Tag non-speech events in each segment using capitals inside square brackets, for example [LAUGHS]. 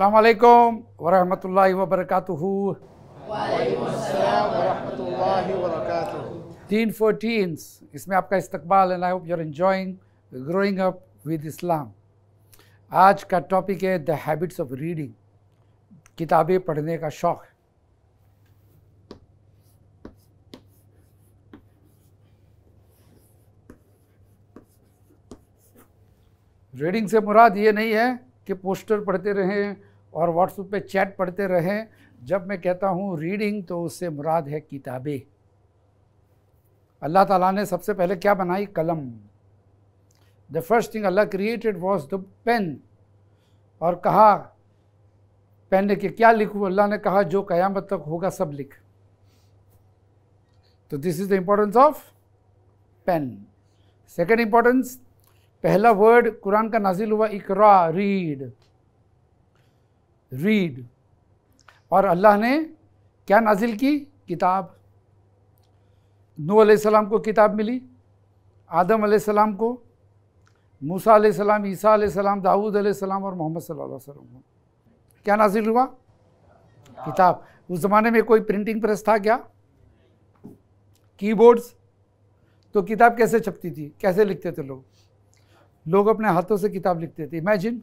अस्सलाम वालेकुम वरहमतुल्लाहि वबरकातुहू तीन फोर्टीन्स इसमें आपका इस्तकबाल and I hope you are enjoying growing up with Islam आज का टॉपिक है द हैबिट्स ऑफ़ रीडिंग किताबें पढ़ने का शौक़ रीडिंग से मुराद ये नहीं है कि पोस्टर पढ़ते रहें और व्हाट्सएप पे चैट पढ़ते रहें। जब मैं कहता हूँ रीडिंग तो उससे मुराद है किताबें। अल्लाह ताला ने सबसे पहले क्या बनाई? कलम। The first thing Allah created was the pen और कहा पेन के क्या लिखूँ? अल्लाह ने कहा, जो क़यामत तक होगा सब लिख। तो this is the importance of pen second importance पहला वर्ड कुरान का नाजिल हुआ, इकरा रीड रीड और अल्लाह ने क्या नाजिल की? किताब। नू सलाम को किताब मिली, आदम सलाम को, मूसा सलाम, ईसा सलाम, दाऊद सलाम और मोहम्मद सल्लल्लाहु अलैहि वसल्लम को। क्या नाजिल हुआ? किताब। उस ज़माने में कोई प्रिंटिंग प्रेस था क्या? कीबोर्ड्स तो किताब कैसे छपती थी? कैसे लिखते थे लोग? लोग अपने हाथों से किताब लिखते थे। इमेजिन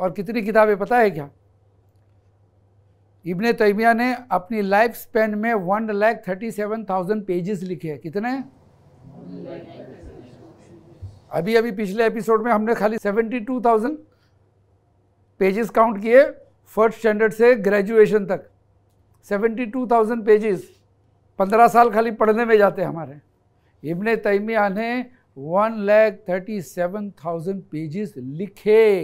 और कितनी किताबें, पता है क्या? इब्ने तैमिया ने अपनी लाइफ स्पेन में one lakh thirty seven thousand pages लिखे कितने? अभी अभी पिछले एपिसोड में हमने खाली seventy two thousand pages count किए फ़र्स्ट स्टैंडर्ड से ग्रेजुएशन तक। सेवेंटी टू थाउज़ेंड पेजेस पंद्रह साल खाली पढ़ने में जाते हैं हमारे। इब्ने तैमिया ने one lakh thirty seven thousand pages लिखे।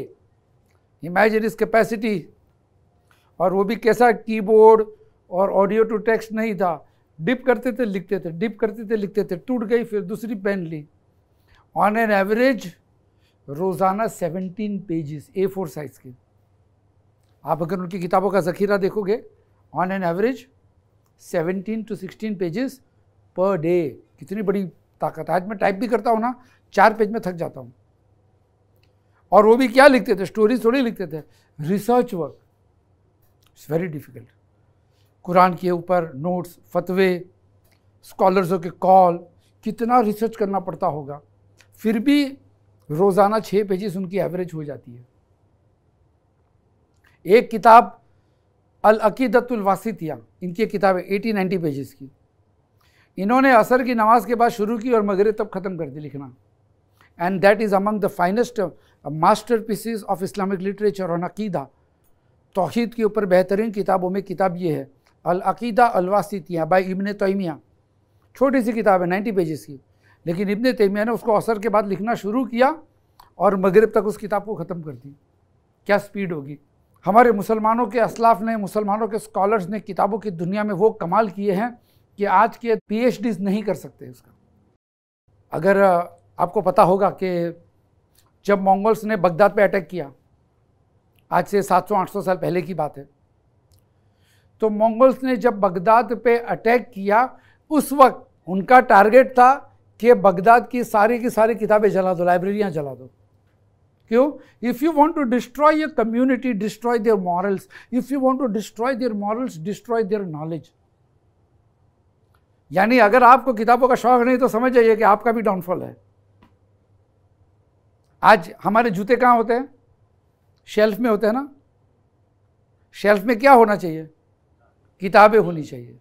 इमेजिन इस कैपेसिटी और वो भी कैसा कीबोर्ड और ऑडियो टू टेक्स्ट नहीं था। डिप करते थे, लिखते थे डिप करते थे, लिखते थे, टूट गई, फिर दूसरी पेन ली। ऑन एन एवरेज रोज़ाना seventeen pages A four size के। आप अगर उनकी किताबों का ज़ख़ीरा देखोगे on an average seventeen to sixteen pages per day कितनी बड़ी ताकत। आज मैं टाइप भी करता हूँ ना, चार पेज में थक जाता हूँ। और वो भी क्या लिखते थे? स्टोरीज थोड़ी लिखते थे। Research work it's very difficult Quran के ऊपर नोट्स फतवे स्कॉलर्सों के कॉल कितना रिसर्च करना पड़ता होगा? फिर भी रोज़ाना छः पेजेस उनकी एवरेज हो जाती है। एक किताब अल अकीदतुलवासितिया इनकी किताब है एटी नाइन्टी पेजेस की। इन्होंने असर की नमाज़ के बाद शुरू की और मगरे तब ख़त्म कर दी लिखना। And that is among the finest masterpieces of Islamic literature और अकीदा तोहद के ऊपर बेहतरीन किताबों में किताब ये है अल अकीदा अलवासितियाँ बाई इबन तैमिया। छोटी सी किताब है नाइन्टी पेजेस की। लेकिन इबन तैमिया ने उसको असर के बाद लिखना शुरू किया और मगरब तक उस किताब को ख़त्म कर दी। क्या स्पीड होगी? हमारे मुसलमानों के असलाफ ने, मुसलमानों के स्कॉलर्स ने किताबों की दुनिया में वो कमाल किए हैं कि आज के पी नहीं कर सकते उसका। अगर आपको पता होगा कि जब मंगोल्स ने बगदाद पे अटैक किया आज से 700-800 साल पहले की बात है। तो मंगोल्स ने जब बगदाद पे अटैक किया, उस वक्त उनका टारगेट था कि बगदाद की सारी की सारी किताबें जला दो, लाइब्रेरियाँ जला दो। क्यों? If you want to destroy your community destroy their morals if you want to destroy their morals destroy their knowledge यानी अगर आपको किताबों का शौक नहीं तो समझ जाइए कि आपका भी डाउनफॉल है। आज हमारे जूते कहाँ होते हैं? शेल्फ में होते हैं ना? शेल्फ में क्या होना चाहिए? किताबें होनी चाहिए।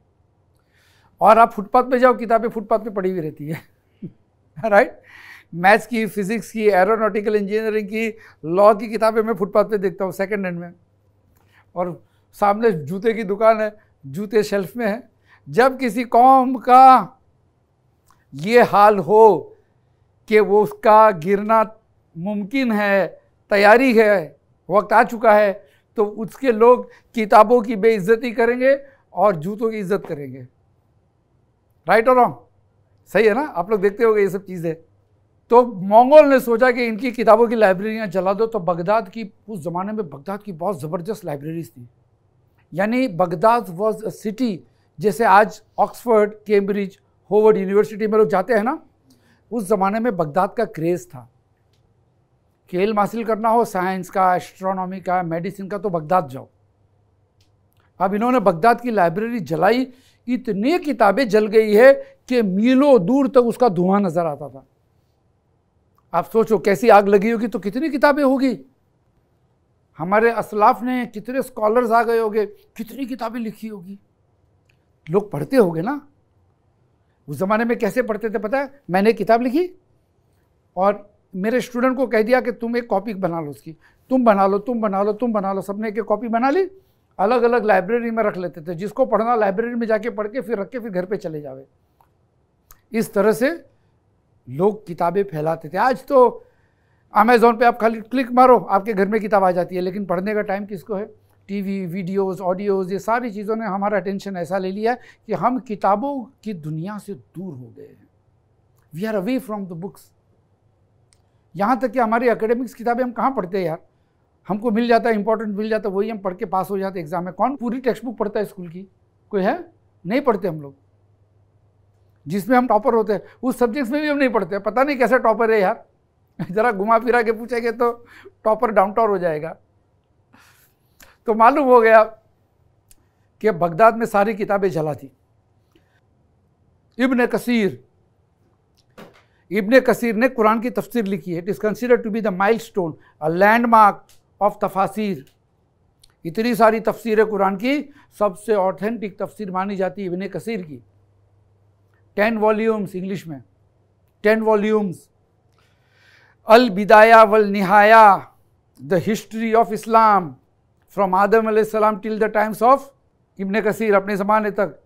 और आप फुटपाथ पे जाओ, किताबें फुटपाथ पे पड़ी हुई रहती है। राइट [LAUGHS] मैथ्स की, फिजिक्स की, एरोनॉटिकल इंजीनियरिंग की, लॉ की किताबें मैं फुटपाथ पे देखता हूँ सेकेंड हैंड में। और सामने जूते की दुकान है, जूते शेल्फ में है। जब किसी कौम का ये हाल हो कि वो उसका गिरना मुमकिन है, तैयारी है वक्त आ चुका है तो उसके लोग किताबों की बेइज्जती करेंगे और जूतों की इज़्ज़त करेंगे। राइट और रॉन्ग सही है ना? आप लोग देखते होंगे ये सब चीज़ें। तो मंगोल ने सोचा कि इनकी किताबों की लाइब्रेरियाँ जला दो तो बगदाद की, उस ज़माने में बगदाद की बहुत ज़बरदस्त लाइब्रेरीज थी। यानी बगदाद वॉज़ अ सिटी जैसे आज ऑक्सफर्ड कैम्ब्रिज होवर्ड यूनिवर्सिटी में लोग जाते हैं ना, उस ज़माने में बगदाद का क्रेज़ था। कि इल्म हासिल करना हो साइंस का एस्ट्रोनॉमी का मेडिसिन का तो बगदाद जाओ। अब इन्होंने बगदाद की लाइब्रेरी जलाई, इतनी किताबें जल गई है कि मीलों दूर तक उसका धुआँ नज़र आता था। आप सोचो, कैसी आग लगी होगी तो कितनी किताबें होगी? हमारे असलाफ ने कितने स्कॉलर्स आ गए होंगे, कितनी किताबें लिखी होगी? लोग पढ़ते होंगे ना? उस ज़माने में कैसे पढ़ते थे पता है? मैंने किताब लिखी और मेरे स्टूडेंट को कह दिया कि तुम एक कॉपी बना लो उसकी। तुम बना लो, तुम बना लो, तुम बना लो, सबने एक कॉपी बना ली। अलग अलग लाइब्रेरी में रख लेते थे। जिसको पढ़ना लाइब्रेरी में जाके पढ़ के फिर रख के फिर घर पे चले जावे। इस तरह से लोग किताबें फैलाते थे। आज तो अमेज़ोन पे आप खाली क्लिक मारो, आपके घर में किताब आ जाती है, लेकिन पढ़ने का टाइम किसको है? टीवी, वीडियोस ऑडियोज़ ये सारी चीज़ों ने हमारा अटेंशन ऐसा ले लिया है कि हम किताबों की दुनिया से दूर हो गए हैं। We are away from the books यहाँ तक कि हमारी एकेडमिक्स किताबें हम कहाँ पढ़ते हैं यार? हमको मिल जाता है इंपॉर्टेंट मिल जाता है वही हम पढ़ के पास हो जाते एग्ज़ाम में। कौन पूरी टेक्स्ट बुक पढ़ता है स्कूल की? कोई है? नहीं पढ़ते हम लोग। जिसमें हम टॉपर होते हैं, उस सब्जेक्ट्स में भी हम नहीं पढ़ते पता नहीं कैसे टॉपर है यार। [LAUGHS] ज़रा घुमा फिरा के पूछेंगे तो टॉपर डाउन हो जाएगा। तो मालूम हो गया कि बगदाद में सारी किताबें जला थी इब्न कसीर इब्न कसीर ने कुरान की तफसीर लिखी है। It is consider to be the milestone a landmark of तफासिर इतनी सारी तफसीर कुरान की सबसे ऑथेंटिक तफसीर मानी जाती है इब्न कसीर की। टेन वॉल्यूम्स इंग्लिश में। Ten volumes Al Bidaya wal Nihaya the history of Islam from Adam सलाम till the times of Ibn Kathir, अपने ज़माने तक।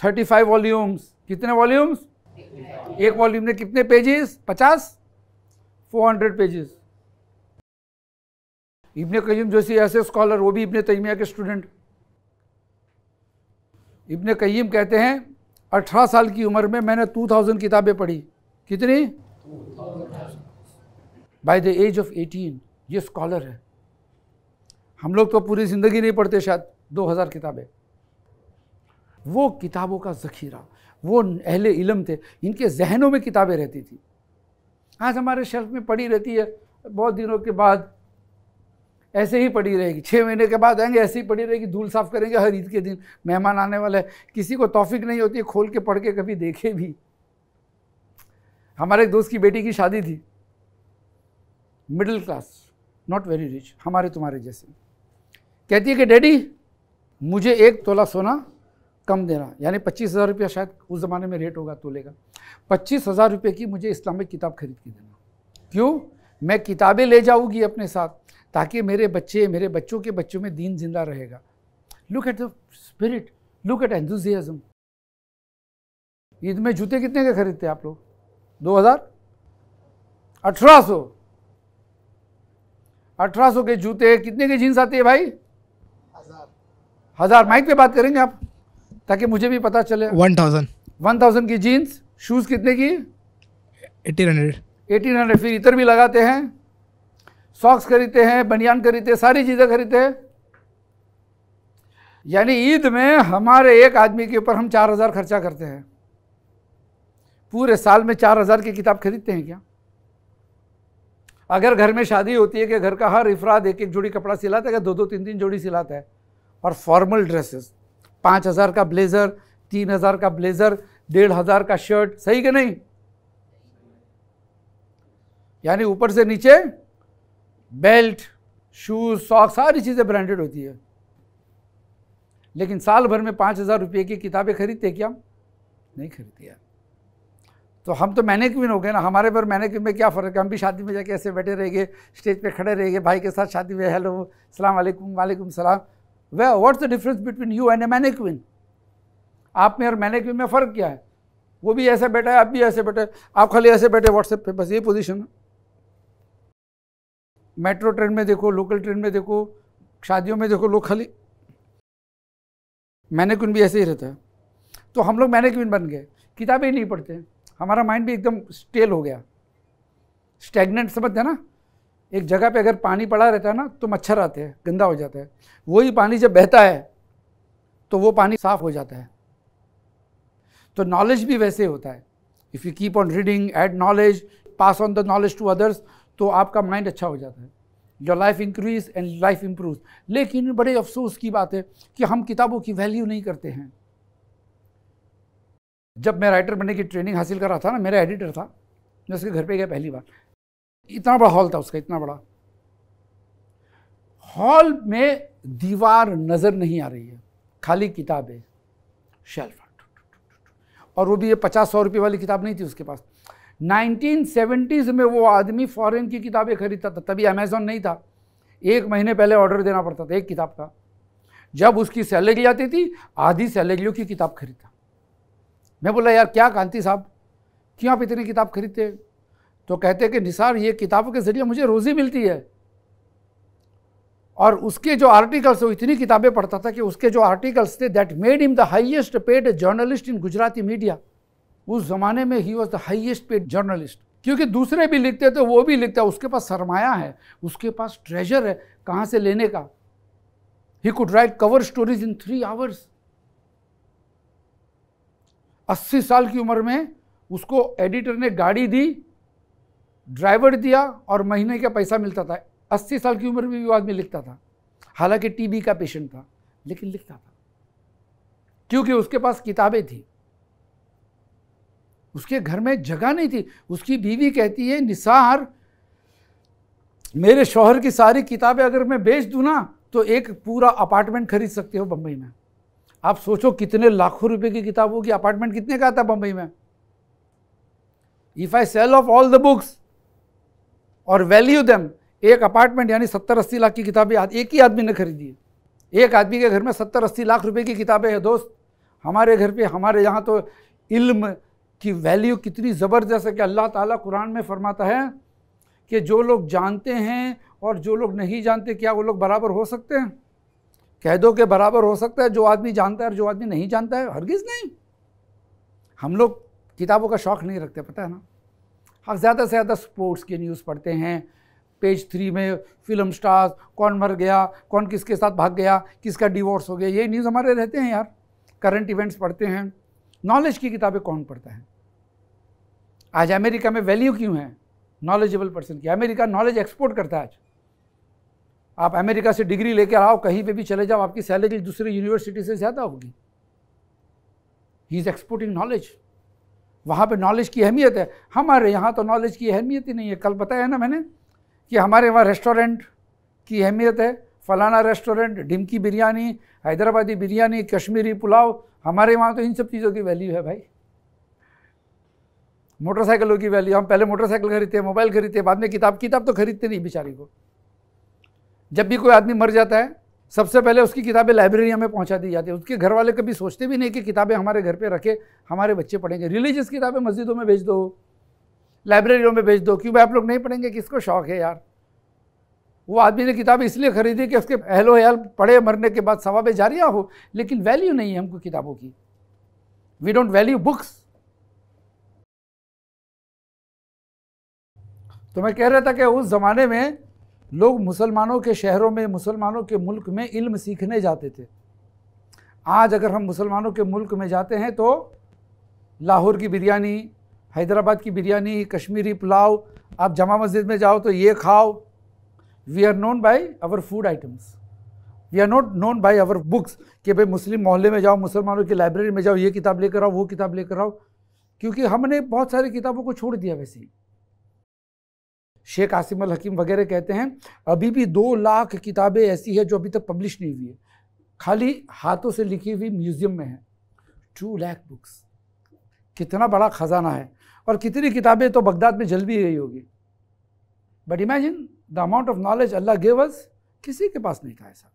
थर्टी फाइव वॉल्यूम्स कितने वॉल्यूम्स एक वॉल्यूम में कितने पेजेस पचास? Four hundred pages Ibn Qayyim जैसे ऐसे स्कॉलर वो भी इब्न तैमिया के स्टूडेंट इब्न कयीम कहते हैं, अठारह साल की उम्र में मैंने टू थाउज़ेंड किताबें पढ़ी। कितनी? By the age of eighteen ये स्कॉलर है। हम लोग तो पूरी ज़िंदगी नहीं पढ़ते शायद, दो हज़ार किताबें। वो किताबों का ज़ख़ीरा, वो अहले इलम थे, इनके जहनों में किताबें रहती थी। आज हमारे शेल्फ में पड़ी रहती है, बहुत दिनों के बाद ऐसे ही पड़ी रहेगी छः महीने के बाद आएँगे, ऐसे ही पड़ी रहेगी, धूल साफ़ करेंगे हर ईद के दिन। मेहमान आने वाले हैं, किसी को तौफीक नहीं होती है खोल के पढ़ के कभी देखे भी। हमारे एक दोस्त की बेटी की शादी थी। Middle class not very rich हमारे तुम्हारे जैसे। कहती है कि, डैडी, मुझे एक तोला सोना कम देना। यानी पच्चीस हज़ार रुपया शायद उस ज़माने में रेट होगा तोले का पच्चीस हज़ार रुपये की मुझे इस्लामिक किताब खरीद के देना। क्यों? मैं किताबें ले जाऊँगी अपने साथ ताकि मेरे बच्चे मेरे बच्चों के बच्चों में दीन ज़िंदा रहेगा। Look at the spirit look at enthusiasm Eid में जूते कितने के खरीदते आप लोग? दो हज़ार? अठारह सौ। अठारह सौ के जूते कितने के जीन्स आते हैं भाई? हज़ार। हज़ार। माइक पे बात करेंगे आप? ताकि मुझे भी पता चले। One thousand. वन थाउज़ेंड की जीन्स शूज़ कितने की? Eighteen hundred. एटीन हंड्रेड फिर इतर भी लगाते हैं। सॉक्स खरीदते हैं बनियान खरीदते हैं सारी चीज़ें खरीदते हैं। यानी ईद में हमारे एक आदमी के ऊपर हम चार हज़ार खर्चा करते हैं। पूरे साल में चार हज़ार की किताब खरीदते हैं क्या? अगर घर में शादी होती है कि घर का हर इफराद एक एक जोड़ी कपड़ा सिलाता है दो दो तीन तीन जोड़ी सिलाता है और फॉर्मल ड्रेसेस पाँच हज़ार का ब्लेज़र, तीन हज़ार का ब्लेज़र, डेढ़ हज़ार का शर्ट, सही कि नहीं? यानी ऊपर से नीचे बेल्ट, शूज़, सॉक्स, सारी चीज़ें ब्रांडेड होती है। लेकिन साल भर में पाँच हज़ार रुपये की किताबें खरीदते क्या? नहीं खरीदती यार। तो हम तो मैंने हो गए ना, हमारे पर मैंने में क्या फ़र्क है? हम भी शादी में जाके ऐसे बैठे रहेंगे, स्टेज पे खड़े रहेंगे, भाई के साथ शादी में, हेलो, सलाम वालेकुम वालेकुम सलाम। Way what's the difference between you and a mannequin आप में और मैनेक्विन में फ़र्क क्या है? वो भी ऐसे बैठा है, आप भी ऐसे बैठे आप खाली ऐसे बैठे व्हाट्सएप पे, बस ये पोजीशन है। मेट्रो ट्रेन में देखो लोकल ट्रेन में देखो, शादियों में देखो, लोग खाली। मैनेक्विन भी ऐसे ही रहता है। तो हम लोग मैनेक्विन बन गए। किताबें ही नहीं पढ़ते हमारा माइंड भी एकदम स्टेल हो गया। स्टेगनेंट समझते हैं ना? एक जगह पे अगर पानी पड़ा रहता है ना तो मच्छर आते हैं, गंदा हो जाता है। वही पानी जब बहता है तो वो पानी साफ़ हो जाता है। तो नॉलेज भी वैसे होता है। If you keep on reading add knowledge pass on the knowledge to others तो आपका माइंड अच्छा हो जाता है। Your life increase and life improve लेकिन बड़े अफसोस की बात है कि हम किताबों की वैल्यू नहीं करते हैं। जब मैं राइटर बनने की ट्रेनिंग हासिल कर रहा था ना, मेरा एडिटर था, मैं उसके घर पे गया पहली बार। इतना बड़ा हॉल था उसका, इतना बड़ा। हॉल में दीवार नज़र नहीं आ रही है, खाली किताबें शेल्फ। और वो भी ये पचास सौ रुपये वाली किताब नहीं थी उसके पास। 1970s में वो आदमी फॉरेन की किताबें खरीदता था, तभी अमेज़ोन नहीं था। एक महीने पहले ऑर्डर देना पड़ता था, एक किताब का। जब उसकी सैलरी आती थी, आधी सैलरियों की किताब खरीदता। मैं बोला, यार, क्या कांति साहब, क्यों आप इतनी किताब खरीदते तो कहते हैं कि निसार, ये किताबों के ज़रिए मुझे रोज़ी मिलती है। और उसके जो आर्टिकल्स वो इतनी किताबें पढ़ता था कि उसके जो आर्टिकल्स थे that made him the highest paid journalist in Gujarati media उस ज़माने में ही was the highest paid journalist क्योंकि दूसरे भी लिखते थे, वो भी लिखता उसके पास सरमाया है, उसके पास ट्रेजर है कहाँ से लेने का। He could write cover stories in three hours अस्सी साल की उम्र में उसको एडिटर ने गाड़ी दी ड्राइवर दिया और महीने का पैसा मिलता था। अस्सी साल की उम्र में भी आदमी लिखता था। हालाँकि टीबी का पेशेंट था, लेकिन लिखता था। क्योंकि उसके पास किताबें थी। उसके घर में जगह नहीं थी। उसकी बीवी कहती है, निसार, मेरे शोहर की सारी किताबें अगर मैं बेच दूँ ना तो एक पूरा अपार्टमेंट खरीद सकते हो बम्बई में। आप सोचो कितने लाखों रुपए की किताबों की अपार्टमेंट कितने का आता बम्बई में। If I sell off all the books और वैल्यू देम एक अपार्टमेंट यानी सत्तर अस्सी लाख की किताबें एक ही आदमी ने खरीदी एक आदमी के घर में सत्तर अस्सी लाख रुपए की किताबें हैं, दोस्त। हमारे घर पे, हमारे यहाँ तो इल्म की वैल्यू कितनी ज़बरदस्त है कि अल्लाह ताला कुरान में फरमाता है कि जो लोग जानते हैं और जो लोग नहीं जानते, क्या वो लोग बराबर हो सकते हैं? कह दो कि बराबर हो सकता है, जो आदमी जानता है और जो आदमी नहीं जानता है? हरगिज़ नहीं। हम लोग किताबों का शौक़ नहीं रखते, पता है ना? हम ज़्यादा से ज़्यादा स्पोर्ट्स के न्यूज़ पढ़ते हैं। पेज थ्री में फ़िल्म स्टार्स कौन मर गया, कौन किसके साथ भाग गया, किसका डिवोर्स हो गया, ये न्यूज़ हमारे रहते हैं यार। करंट इवेंट्स पढ़ते हैं। नॉलेज की किताबें कौन पढ़ता है? आज अमेरिका में वैल्यू क्यों है? नॉलेजेबल पर्सन की। अमेरिका नॉलेज एक्सपोर्ट करता है आज। आप अमेरिका से डिग्री लेकर आओ, कहीं पे भी चले जाओ, आपकी सैलरी दूसरी यूनिवर्सिटी से ज़्यादा होगी। ही इज़ एक्सपोर्टिंग नॉलेज वहाँ पे नॉलेज की अहमियत है। हमारे यहाँ तो नॉलेज की अहमियत ही नहीं है। कल बताया ना मैंने कि हमारे वहाँ रेस्टोरेंट की अहमियत है। फलाना रेस्टोरेंट डिमकी बिरयानी, हैदराबादी बिरयानी, कश्मीरी पुलाव, हमारे वहाँ तो इन सब चीज़ों की वैल्यू है भाई। मोटरसाइकिलों की वैल्यू हम पहले मोटरसाइकिल खरीदते मोबाइल खरीदते बाद में किताब किताब तो खरीदते नहीं बेचारी को। जब भी कोई आदमी मर जाता है सबसे पहले उसकी किताबें लाइब्रेरी में पहुँचा दी जाती है। उसके घर वाले कभी सोचते भी नहीं कि किताबें हमारे घर पे रखे, हमारे बच्चे पढ़ेंगे। रिलीजियस किताबें मस्जिदों में भेज दो लाइब्रेरियों में भेज दो, क्यों भाई आप लोग नहीं पढ़ेंगे? किसको शौक है यार? वो आदमी ने किताब इसलिए खरीदी कि उसके अहलो हयाल पढ़े मरने के बाद सवाब जारिया हो, लेकिन वैल्यू नहीं है हमको किताबों की। वी डोंट वैल्यू बुक्स तो मैं कह रहा था कि उस ज़माने में लोग मुसलमानों के शहरों में, मुसलमानों के मुल्क में इल्म सीखने जाते थे। आज अगर हम मुसलमानों के मुल्क में जाते हैं तो लाहौर की बिरयानी, हैदराबाद की बिरयानी, कश्मीरी पुलाव, आप जमा मस्जिद में जाओ तो ये खाओ। We are known by our food items we are not known by our books कि भाई मुस्लिम मोहल्ले में जाओ, मुसलमानों की लाइब्रेरी में जाओ, ये किताब लेकर आओ, वो किताब लेकर आओ। क्योंकि हमने बहुत सारी किताबों को छोड़ दिया वैसे ही। शेख आसिम अल हकीम वगैरह कहते हैं, अभी भी दो लाख किताबें ऐसी है जो अभी तक पब्लिश नहीं हुई है। खाली हाथों से लिखी हुई म्यूज़ियम में है। टू लैख बुक्स कितना बड़ा ख़जाना है। और कितनी किताबें तो बगदाद में जल भी गई होगी। But imagine the amount of knowledge Allah gives किसी के पास नहीं था ऐसा।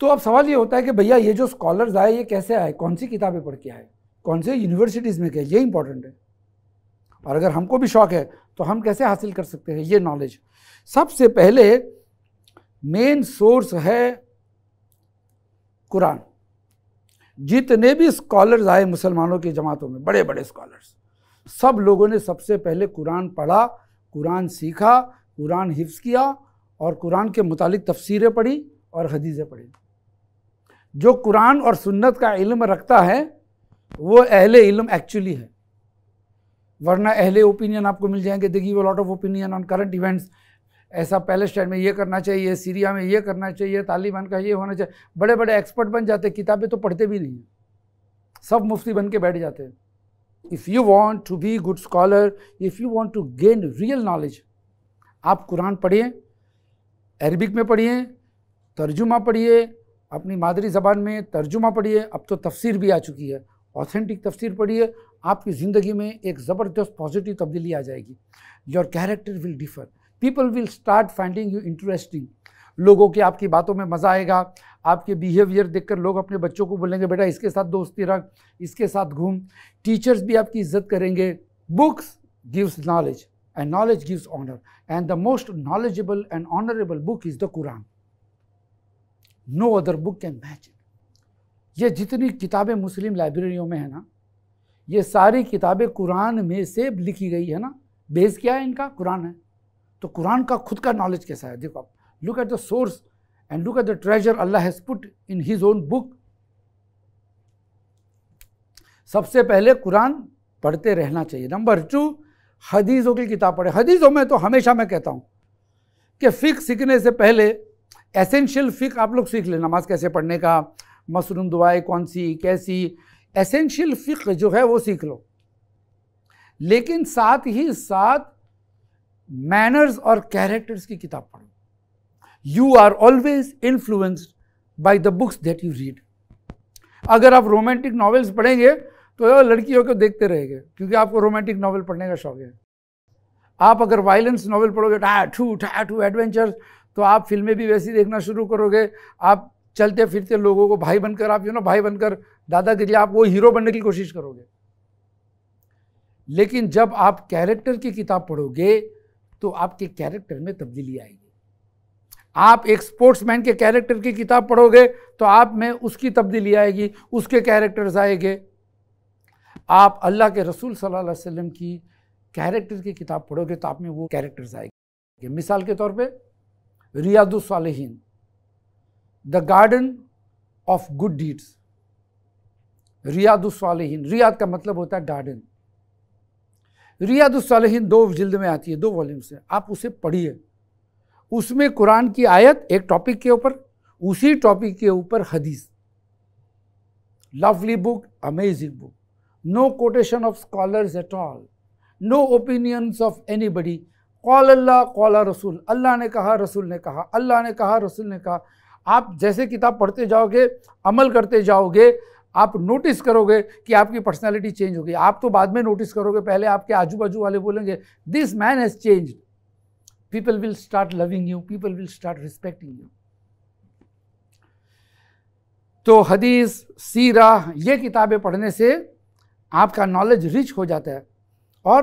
तो अब सवाल ये होता है कि भैया ये जो स्कॉलर्स आए, ये कैसे आए? कौन सी किताबें पढ़ के आए? कौन से यूनिवर्सिटीज़ में गए? ये इंपॉर्टेंट है। और अगर हमको भी शौक है तो हम कैसे हासिल कर सकते हैं? ये नॉलेज सबसे पहले मेन सोर्स है कुरान। जितने भी स्कॉलर्स आए मुसलमानों की जमातों में बड़े बड़े स्कॉलर्स सब लोगों ने सबसे पहले कुरान पढ़ा, कुरान सीखा, कुरान हिफ्स किया और कुरान के मुतालिक तफसीरें पढ़ी और हदीज़ें पढ़ी। जो कुरान और सुन्नत का इल्म रखता है, वो अहले इल्म एक्चुअली है। वरना अहले ओपिनियन आपको मिल जाएँगे। दे वो lot of opinion on current events ऐसा पैलेस्टाइन में ये करना चाहिए सीरिया में ये करना चाहिए तालिबान का ये होना चाहिए। बड़े बड़े एक्सपर्ट बन जाते, किताबें तो पढ़ते भी नहीं सब मुफ्ती बन के बैठ जाते हैं। If you want to be good scholar if you want to gain real knowledge आप कुरान पढ़िए अरबिक में पढ़िए, तर्जुमा पढ़िए, अपनी मादरी ज़बान में तर्जुमा पढ़िए। अब तो तफसीर भी आ चुकी है। ऑथेंटिक तफसीर पढ़िए आपकी ज़िंदगी में एक ज़बरदस्त पॉजिटिव तब्दीली आ जाएगी। Your character will differ people will start finding you interesting लोगों की आपकी बातों में मज़ा आएगा। आपके बिहेवियर देखकर लोग अपने बच्चों को बोलेंगे, बेटा, इसके साथ दोस्ती रख, इसके साथ घूम। टीचर्स भी आपकी इज़्ज़त करेंगे। Books gives knowledge and knowledge gives honour and the most knowledgeable and honourable book is the Quran no other book can match ये जितनी किताबें मुस्लिम लाइब्रेरियों में है ना, ये सारी किताबें कुरान में से लिखी गई है ना, बेस क्या है इनका? कुरान है। तो कुरान का खुद का नॉलेज कैसा है? देखो आप look at the source and look at the treasure Allah has put in his own book सबसे पहले कुरान पढ़ते रहना चाहिए। नंबर टू हदीज़ों की किताब पढ़े। हदीज़ों में तो हमेशा मैं कहता हूँ कि फ़िक सीखने से पहले एसेंशियल फ़िक आप लोग सीख लें। नमाज़ कैसे पढ़ने का मसरूम दुआएँ कौन सी, कैसी? एसेंशियल फ़िक जो है वो सीख लो। लेकिन साथ ही साथ मैनर्स और कैरेक्टर्स की किताब पढ़ो। You are always influenced by the books that you read अगर आप रोमांटिक नॉवेल्स पढ़ेंगे तो लड़कियों को देखते रहेंगे, क्योंकि आपको रोमांटिक नॉवल पढ़ने का शौक है। आप अगर वायलेंस नॉवल पढ़ोगे ठा ठू एडवेंचर तो आप फ़िल्में भी वैसी देखना शुरू करोगे। आप चलते फिरते लोगों को भाई बनकर आप यू नो भाई बनकर दादागिरी आप वो हीरो बनने की कोशिश करोगे। लेकिन जब आप कैरेक्टर की किताब पढ़ोगे तो आपके कैरेक्टर में तब्दीली आएगी। आप एक स्पोर्ट्समैन के कैरेक्टर की किताब पढ़ोगे तो आप में उसकी तब्दीली आएगी, उसके कैरेक्टर्स आएँगे। आप अल्लाह के रसूल सल्लल्लाहु अलैहि वसल्लम की कैरेक्टर की किताब पढ़ोगे तो आप में वो कैरेक्टर्स आएँगे। मिसाल के तौर पे रियादुस्सालिहीन the garden of good deeds रियादुस्सालिहीन रियाद का मतलब होता है गार्डन रियादुस्सालिहीन दो जिल्द में आती है दो वॉल्यूम से आप उसे पढ़िए उसमें कुरान की आयत एक टॉपिक के ऊपर उसी टॉपिक के ऊपर हदीस lovely book amazing book no quotation of scholars at all no opinions of anybody Kaul अल्लाह कौला रसूल अल्लाह ने कहा रसूल ने कहा अल्लाह ने कहा रसूल ने कहा आप जैसे किताब पढ़ते जाओगे, अमल करते जाओगे, आप नोटिस करोगे कि आपकी पर्सनालिटी चेंज होगी आप तो बाद में नोटिस करोगे, पहले आपके आजू बाजू वाले बोलेंगे this man has change people will start loving you people will start respecting you तो हदीस, सीरा, ये किताबें पढ़ने से आपका नॉलेज रिच हो जाता है। और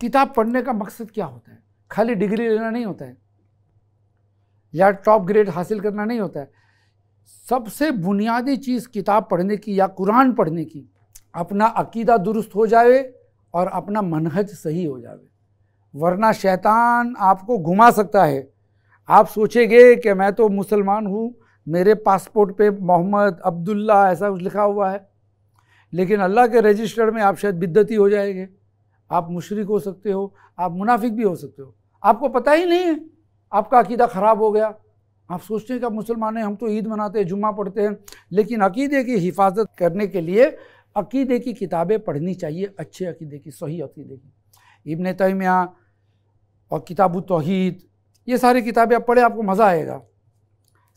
किताब पढ़ने का मकसद क्या होता है? खाली डिग्री लेना नहीं होता है। या टॉप ग्रेड हासिल करना नहीं होता है। सबसे बुनियादी चीज़ किताब पढ़ने की या कुरान पढ़ने की, अपना अकीदा दुरुस्त हो जाए और अपना मनहज सही हो जाए। वरना शैतान आपको घुमा सकता है। आप सोचेंगे कि मैं तो मुसलमान हूँ, मेरे पासपोर्ट पे मोहम्मद अब्दुल्ला ऐसा कुछ लिखा हुआ है। लेकिन अल्लाह के रजिस्टर में आप शायद बिद्दती हो जाएँगे। आप मुशरक हो सकते हो, आप मुनाफिक भी हो सकते हो। आपको पता ही नहीं है। आपका अकीदा ख़राब हो गया। आप सोचते हैं कि मुसलमान हैं, हम तो ईद मनाते हैं, जुम्मा पढ़ते हैं, लेकिन अकीदे की हिफाजत करने के लिए अकीदे की किताबें पढ़नी चाहिए, अच्छे अकीदे की, सही अकीदे की। इबन तैमिया और किताब तोहीद, ये सारी किताबें आप पढ़े, आपको मज़ा आएगा।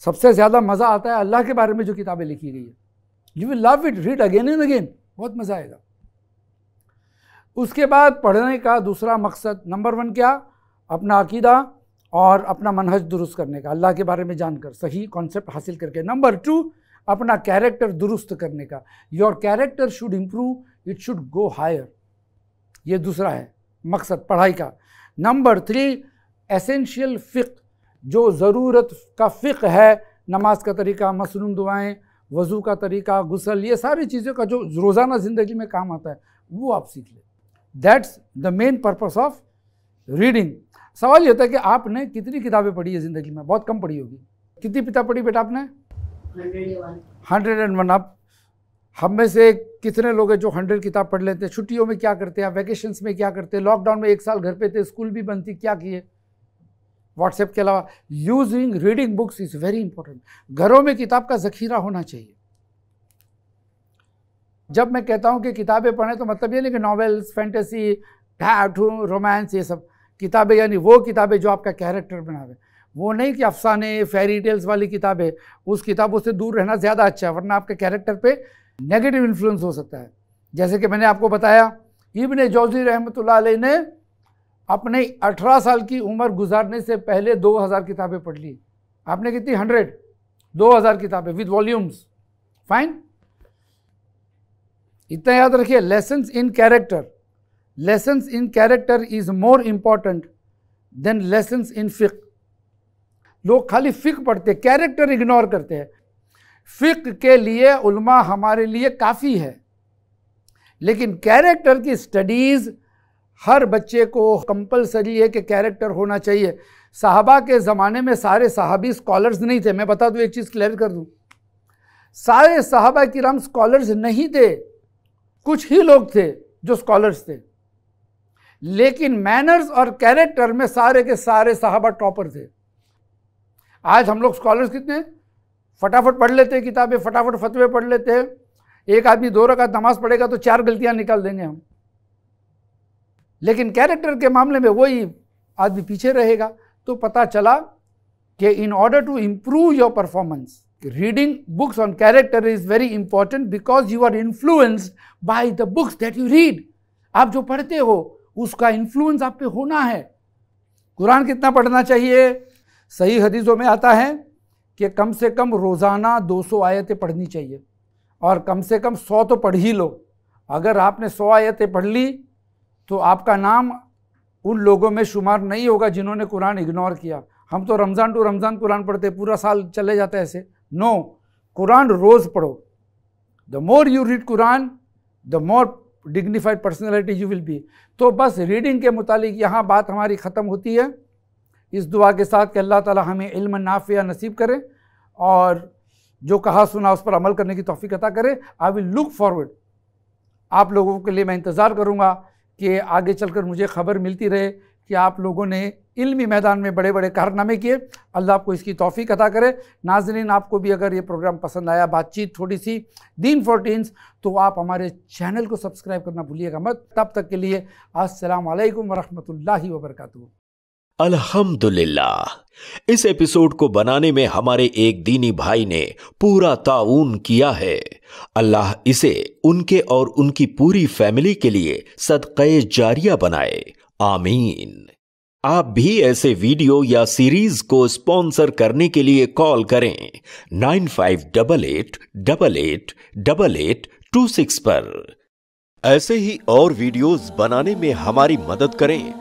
सबसे ज़्यादा मज़ा आता है अल्लाह के बारे में जो किताबें लिखी गई है। You will love it read again and again बहुत मज़ा आएगा। उसके बाद पढ़ने का दूसरा मकसद, नंबर वन क्या? अपना अकीदा और अपना मनहज दुरुस्त करने का, अल्लाह के बारे में जानकर, सही कॉन्सेप्ट हासिल करके। नंबर टू अपना कैरेक्टर दुरुस्त करने का। Your character should improve it should go higher ये दूसरा है, मकसद, पढ़ाई का। नंबर थ्री एसेंशियल फ़िक जो ज़रूरत का फ़िक है, नमाज़ का तरीका मसरूम दुआएँ, वज़ू का तरीका, गुसल, ये सारी चीज़ों का जो रोज़ाना ज़िंदगी में काम आता है, वो आप सीख लें। That's the main purpose of reading सवाल ये होता है कि आपने कितनी किताबें पढ़ी है ज़िंदगी में? बहुत कम पढ़ी होगी। कितनी किताब पढ़ी बेटा आपने? हंड्रेड एंड वन आप हम में से कितने लोग हैं जो हंड्रेड किताब पढ़ लेते हैं? छुट्टियों में क्या करते हैं? वैकेशंस में क्या करते हैं? लॉकडाउन में एक साल घर पे थे स्कूल भी बंद थी, क्या किए? व्हाट्सएप के अलावा using reading books is very important घरों में किताब का जखीरा होना चाहिए। जब मैं कहता हूँ कि किताबें पढ़ें तो मतलब ये नहीं कि नॉवेल्स फैंटेसी रोमांस ये सब। किताबें, यानी वो किताबें जो आपका कैरेक्टर बनावे। वो नहीं कि अफसाने फेरी टेल्स वाली किताबें, उस किताबों से दूर रहना ज़्यादा अच्छा है, वरना आपके कैरेक्टर पे नेगेटिव इन्फ्लुएंस हो सकता है। जैसे कि मैंने आपको बताया, इबन जौजी रहमत ने अपने 18 साल की उम्र गुजारने से पहले 2000 किताबें पढ़ ली। आपने कितनी? 100 2000 किताबें विद वॉल्यूम्स फाइन इतना याद रखिए lessons in character lessons in character is more important than lessons in फिक लोग खाली फिक पढ़ते कैरेक्टर इग्नोर करते हैं। फिक के लिए उल्मा हमारे लिए काफ़ी है। लेकिन कैरेक्टर की स्टडीज़ हर बच्चे को कंपलसरी है कि कैरेक्टर होना चाहिए। साहबा के ज़माने में सारे साहबी स्कॉलर्स नहीं थे। मैं बता दूँ, एक चीज़ क्लियर कर दूँ। सारे साहबा किराम स्कॉलर्स नहीं थे। कुछ ही लोग थे जो स्कॉलर्स थे। लेकिन मैनर्स और कैरेक्टर में सारे के सारे साहबा टॉपर थे। आज हम लोग स्कॉलर्स कितने फटाफट पढ़ लेते हैं किताबें, फटाफट फतवे पढ़ लेते हैं। एक आदमी दो रकात नमाज़ पढ़ेगा तो चार गलतियाँ निकाल देंगे हम। लेकिन कैरेक्टर के मामले में वही आदमी पीछे रहेगा। तो पता चला कि in order to improve your performance reading books on character is very important because you are influenced by the books that you read आप जो पढ़ते हो उसका इन्फ्लुएंस आप पे होना है। कुरान कितना पढ़ना चाहिए? सही हदीसों में आता है कि कम से कम रोज़ाना 200 आयतें पढ़नी चाहिए। और कम से कम 100 तो पढ़ ही लो। अगर आपने 100 आयतें पढ़ ली तो आपका नाम उन लोगों में शुमार नहीं होगा जिन्होंने कुरान इग्नोर किया। हम तो रमज़ान टू रमज़ान कुरान पढ़ते पूरा साल चले जाते ऐसे। नो कुरान रोज़ पढ़ो। The more you read Quran the more dignified personality you will be तो बस रीडिंग के मुतालिक यहाँ बात हमारी ख़त्म होती है। इस दुआ के साथ कि अल्लाह ताला हमें इल्म, नाफिया नसीब करे और जो कहा सुना उस पर अमल करने की तोफ़ी अता करे। आई विल लुक फॉरवर्ड आप लोगों के लिए मैं इंतज़ार करूँगा कि आगे चलकर मुझे ख़बर मिलती रहे। कि आप लोगों ने इल्मी मैदान में बड़े बड़े कारनामे किए। अल्लाह आपको इसकी तोफ़ी अता करे। नाजरीन, आपको भी अगर ये प्रोग्राम पसंद आया, बातचीत थोड़ी सी दीन फोर्टीन्स तो आप हमारे चैनल को सब्सक्राइब करना भूलिएगा मत। तब तक के लिए असलकम वरहमल वर्का अल्हम्दुलिल्लाह। इस एपिसोड को बनाने में हमारे एक दीनी भाई ने पूरा ताउन किया है। अल्लाह इसे उनके और उनकी पूरी फैमिली के लिए सदक़े जारिया बनाए। आमीन। आप भी ऐसे वीडियो या सीरीज़ को स्पॉन्सर करने के लिए कॉल करें। Nine five double eight double eight double eight two six पर। ऐसे ही और वीडियोस बनाने में हमारी मदद करें।